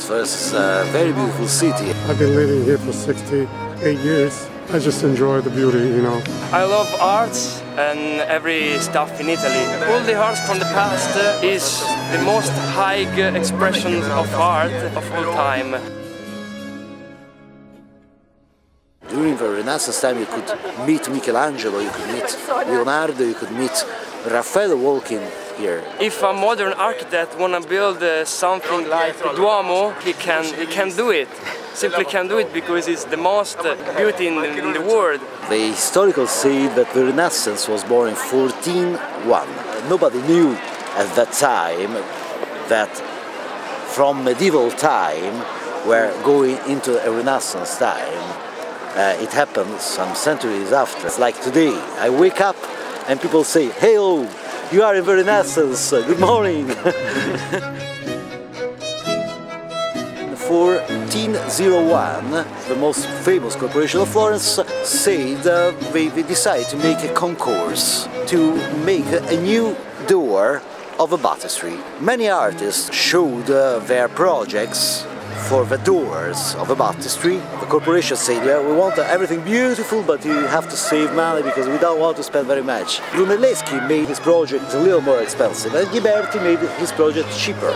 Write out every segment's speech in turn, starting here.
Florence. Florence is a very beautiful city. I've been living here for 68 years. I just enjoy the beauty, you know. I love arts and every stuff in Italy. All the arts from the past is the most high expression of art of all time. During the Renaissance time you could meet Michelangelo, you could meet Leonardo, you could meet Raffaello walking here. If a modern architect want to build uh, something like Duomo, he can, he can do it. Simply can do it because it's the most uh, beauty in the, in the world. The historical say that the Renaissance was born in 1401. Nobody knew at that time that from medieval time we're going into a Renaissance time. Uh, it happened some centuries after. It's like today, I wake up and people say, oh, you are in the Renaissance, good morning. 1401, the most famous corporation of Florence said uh, they, they decided to make a concourse to make a new door of a baptistry. Many artists showed uh, their projects for the doors of a baptistry. The corporation said, yeah, we want everything beautiful, but you have to save money because we don't want to spend very much. Brunelleschi made his project a little more expensive, and Ghiberti made his project cheaper.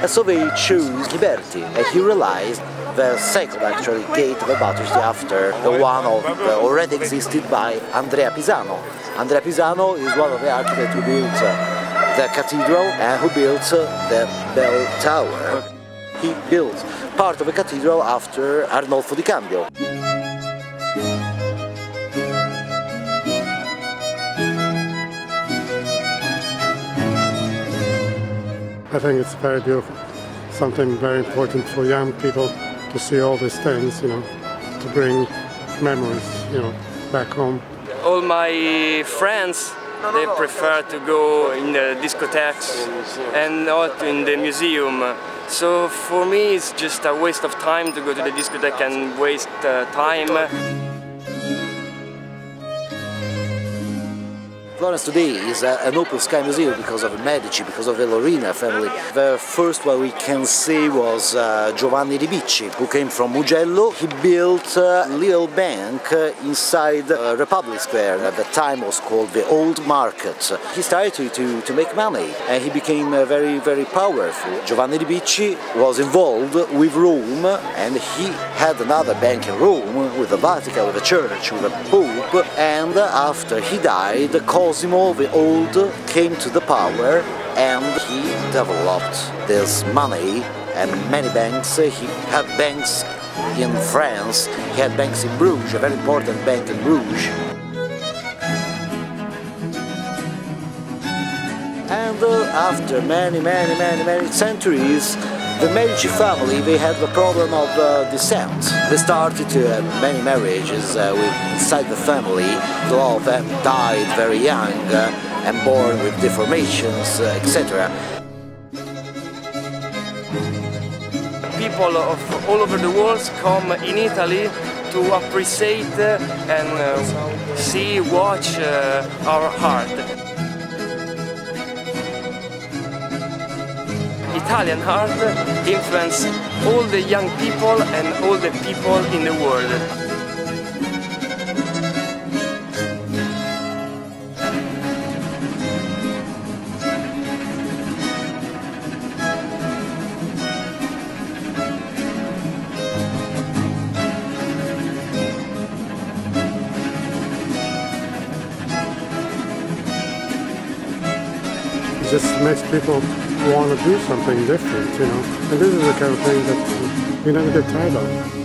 And so they chose Ghiberti, and he realized the second actually gate of a baptistry after the one of the already existed by Andrea Pisano. Andrea Pisano is one of the architects who built uh, the cathedral and who built uh, the bell tower. He built part of a cathedral after Arnolfo di Cambio. I think it's very beautiful. Something very important for young people to see all these things, you know, to bring memories, you know, back home. All my friends they prefer to go in the discotheques and not in the museum. So for me it's just a waste of time to go to the discotheque and waste uh, time. Florence today is a, an open sky museum because of the Medici, because of the Lorena family. The first one we can see was uh, Giovanni di Bicci, who came from Mugello. He built a little bank inside uh, Republic Square, at the time was called the Old Market. He started to, to, to make money and he became uh, very, very powerful. Giovanni di Bicci was involved with Rome and he had another bank in Rome with the Vatican, with the church, with the Pope and after he died, Cosimo the Old came to the power and he developed this money and many banks. He had banks in France, he had banks in Bruges, a very important bank in Bruges. And uh, after many, many, many, many centuries, the Medici family, they had the problem of uh, descent. They started to have many marriages uh, with, inside the family. A lot of them died very young uh, and born with deformations, uh, etc. People of all over the world come in Italy to appreciate and uh, see, watch uh, our art. Italian art influence all the young people and all the people in the world. Just makes people want to do something different, you know. And this is the kind of thing that we never get tired of.